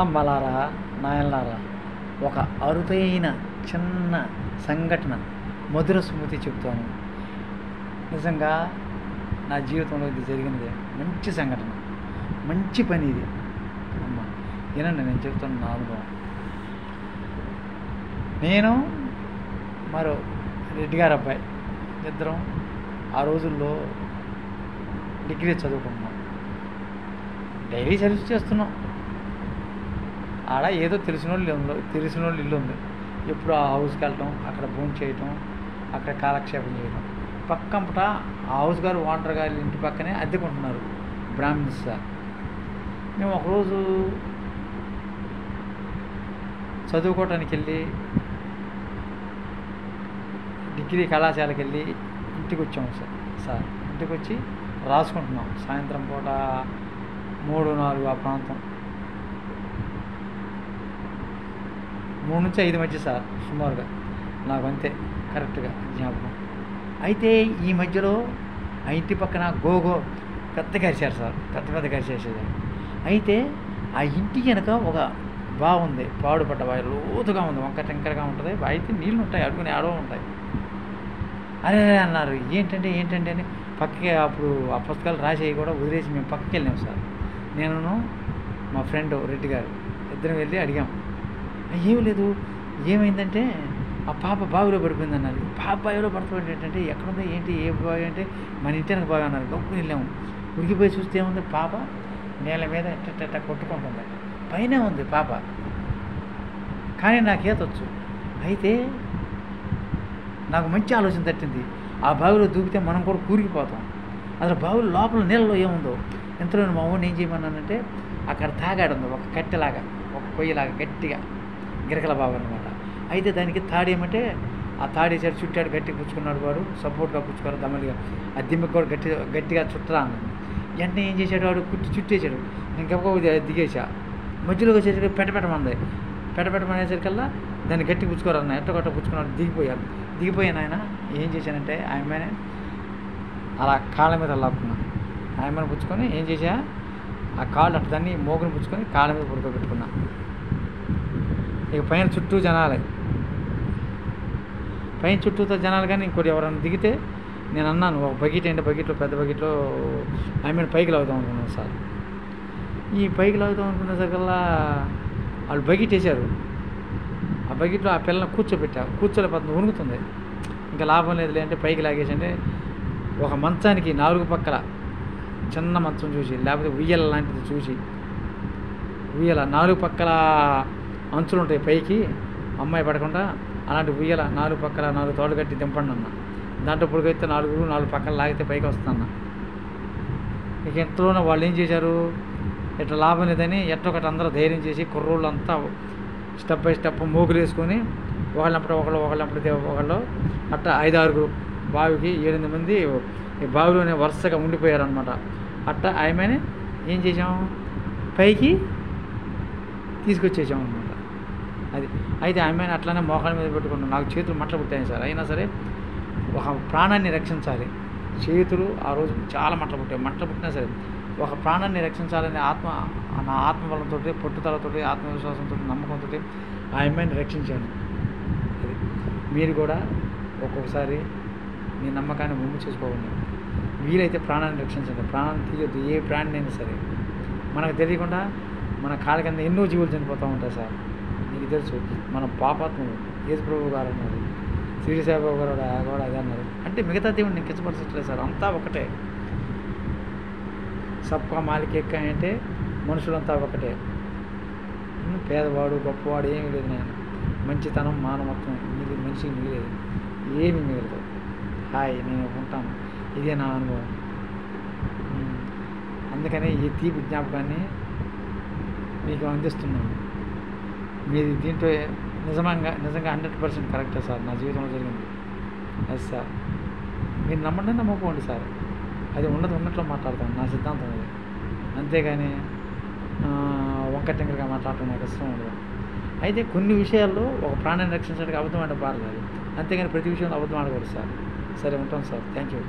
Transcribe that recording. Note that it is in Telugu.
అమ్మలారా నాయనలారా ఒక అరుదైన చిన్న సంఘటన మధుర స్మృతి చెప్తాను నిజంగా నా జీవితంలో ఇది జరిగినది. మంచి సంఘటన. మంచి పని ఇది. అమ్మ వినండి నేను చెప్తాను నా అనుభవం నేను మరో రెడ్డి గారు అబ్బాయి. ఇద్దరం ఆ రోజుల్లో డిగ్రీ చదువుకుంటున్నాం డైలీ సర్వీస్ చేస్తున్నాం. ఆడ ఏదో తెలిసిన వాళ్ళు ఇల్లు తెలిసిన వాళ్ళు ఇల్లు ఉంది. ఎప్పుడు ఆ హౌస్కి వెళ్ళటం అక్కడ భోజనం చేయటం అక్కడ కాలక్షేపం చేయటం. పక్కంపట ఆ హౌస్ గారు ఓనర్ గారి ఇంటి పక్కనే అద్దెకుంటున్నారు బ్రాహ్మిన్స్ సార్. మేము ఒకరోజు చదువుకోవటానికి వెళ్ళి డిగ్రీ కళాశాలకు వెళ్ళి ఇంటికి వచ్చాము సార్. సార్ ఇంటికి వచ్చి రాసుకుంటున్నాం. సాయంత్రం పూట మూడు నాలుగు ఆ ప్రాంతం. మూడు నుంచి ఐదు మధ్య సార్ సుమారుగా. నాకు అంతే కరెక్ట్గా జ్ఞాపకం. అయితే ఈ మధ్యలో ఆ ఇంటి పక్కన గోగో పెద్ద కరిచారు సార్ పెద్ద పెద్ద కరిచేసేది అయితే ఆ ఇంటి వెనక ఒక బాగుంది పాడుపడ్డ బావి లోతుగా ఉంది వంక టెంకరగా ఉంటుంది అయితే నీళ్ళు ఉంటాయి అడుగుని ఆడవ ఉంటాయి. అరే అన్నారు ఏంటంటే ఏంటంటే అని పక్కకి అప్పుడు ఆ పుస్తకాలు రాసేవి కూడా వదిలేసి మేము పక్కకి వెళ్ళాం సార్. నేను మా ఫ్రెండ్ రెడ్డి గారు ఇద్దరం వెళ్ళి అడిగాం. ఏం లేదు. ఏమైందంటే ఆ పాప బావిలో పడిపోయింది అన్నారు పాప బావిలో పడుతుంది ఏంటంటే ఎక్కడుందో ఏంటి ఏ బావి అంటే మన ఇంటి వెనక బావి అన్నారు. గొప్ప వెళ్ళాము. ఉరికిపోయి చూస్తే ఏముంది? పాప నేల మీద ఎట్ట కొట్టుకుంటుంది. పైనే ఉంది పాప. కానీ నాకేతొచ్చు అయితే నాకు మంచి ఆలోచన తట్టింది. ఆ బావిలో దూకితే మనం కూడా కూరికిపోతాం. అసలు బావులు లోపల నీళ్ళలో ఏముందో? ఎంతలో మా ఊరిని ఏం చేయమన్నానంటే అక్కడ తాగాడు ఉంది ఒక కట్టెలాగా ఒక పొయ్యిలాగా గట్టిగా. గిరకల బాబు అనమాట అయితే దానికి తాడేమంటే ఆ తాడేసాడు చుట్టాడు గట్టిగా పుచ్చుకున్నాడు వాడు సపోర్ట్గా పుచ్చుకోరు దమ్మలిగా ఆ దిమ్మకి కూడా గట్టి గట్టిగా చుట్టరా అన్నది వెంటనే ఏం చేశాడు వాడు? కుట్టి చుట్టేశాడు. నేను గబగబ దిగేసా మధ్యలోకి వచ్చేసరికి పెట్టపెట్టమంది పెట్టపెట్టమనేసరికల్లా దాన్ని గట్టి పుచ్చుకోరన్న ఎట్ట కొట్ట పుచ్చుకున్నాడు దిగిపోయాను దిగిపోయాను ఆయన ఏం చేశానంటే ఆయమ్మనే అలా కాళ్ళ మీద లాక్కున్నాను ఆయమ్మని పుచ్చుకొని ఏం చేశా? ఆ కాళ్ళు అట్ట దాన్ని మోగుని పుచ్చుకొని కాళ్ళ మీద పడుకోబెట్టుకున్నా. ఇక పైన చుట్టూ జనాలే. పైన చుట్టూతో జనాలు కానీ ఇంకోటి ఎవరైనా దిగితే నేను అన్నాను ఒక బకెట్ అంటే బకెట్లో పెద్ద బకెట్లో ఆమె పైకి లాగుతాం అనుకున్నాను సార్. ఈ పైకి లాగుతాం అనుకునేసరికల్లా వాళ్ళు బకెట్ వేశారు. ఆ బకెట్లో ఆ పిల్లని కూర్చోబెట్టా కూర్చోలేకపోతుంది ఉణుకుతుంది ఇంకా లాభం లేదులే అంటే పైకి లాగేసి అంటే ఒక మంచానికి నాలుగు పక్కల చిన్న మంచం చూసి లేకపోతే ఉయ్యల లాంటిది చూసి ఉయ్యల నాలుగు పక్కల అంచులు ఉంటాయి పైకి అమ్మాయి పడకుండా అలాంటి ఉయ్యల నాలుగు పక్కల నాలుగు తోడు కట్టి దింపండి అన్న. దాంట్లో పొడిగైతే నాలుగు నాలుగు పక్కల లాగితే పైకి వస్తుందన్న. ఇక ఎంతలోనే వాళ్ళు ఏం చేశారు? ఇట్లా లాభం లేదని ఎట్టొకటి అందరూ ధైర్యం చేసి కుర్రోళ్ళు అంతా స్టెప్ బై స్టెప్ మూగులు వేసుకొని ఒకళ్ళప్పుడు ఒకళ్ళు ఒకళ్ళప్పుడు ఒకళ్ళు అట్లా ఐదారుగురు బావికి ఏడెనిమిది మంది ఈ బావిలోనే వరుసగా ఉండిపోయారనమాట అట్లా ఆయమని ఏం చేసాం పైకి తీసుకొచ్చేసాము అది. అయితే ఆమె అట్లానే మోకాళ్ళ మీద పెట్టుకున్నాను నాకు చేతులు మట్ల పుట్టాయి సార్. అయినా సరే ఒక ప్రాణాన్ని రక్షించాలి. చేతులు ఆ రోజు చాలా మట్ల పుట్టాయి. మట్ల పుట్టినా సరే ఒక ప్రాణాన్ని రక్షించాలనే ఆత్మ నా ఆత్మబలంతో పట్టుదలతో ఆత్మవిశ్వాసంతో నమ్మకంతో ఆ అమ్మాయిని రక్షించాను. అది. మీరు కూడా ఒక్కొక్కసారి మీ నమ్మకాన్ని ముందు చేసుకోవాలి వీలైతే ప్రాణాన్ని రక్షించండి. ప్రాణాన్ని తీయొద్దు. ఏ ప్రాణినైనా సరే. మనకు తెలియకుండా మన కాళ్ళ కింద ఎన్నో జీవులు చనిపోతూ ఉంటాయి సార్. నీకు తెలుసు మన పాపాత్ముడు యేసు ప్రభు గారు అన్నారు. శ్రీ సాయిబాబు గారు కూడా అదే అన్నారు. అంటే మిగతా దేవుడిని నేను కించపరచట్లేదు సార్ అంతా ఒకటే. సబ్కా మాలిక ఎక్క అంటే మనుషులంతా ఒకటే. పేదవాడు గొప్పవాడు ఏమీ లేదు నేను మంచితనం మానవత్వం మిగిలి మనిషి మిగిలేదు ఏమి మిగలదు. హాయ్ నేను ఉంటాను. ఇదే నా అనుభవం. అందుకనే ఈ తీపి జ్ఞాపకాన్ని మీకు అందిస్తున్నాను. మీది దీంట్లో నిజంగా నిజంగా హండ్రెడ్ పర్సెంట్ కరెక్టే సార్. నా జీవితంలో జరిగింది. ఎస్ సార్ మీరు నమ్మండి నమ్మకపోండి సార్. అది ఉన్నది ఉన్నట్లు మాట్లాడతాను నా సిద్ధాంతం అది. అంతేగాని ఆ, మాట్లాడటం నాకు ఇష్టం ఉండదు. అయితే కొన్ని విషయాల్లో ఒక ప్రాణాన్ని రక్షించడానికి అబద్ధం అంటే పారలేదు అంతేగాని ప్రతి విషయంలో అబద్ధం ఆడకూడదు సార్. సరే ఉంటాను సార్. Thank you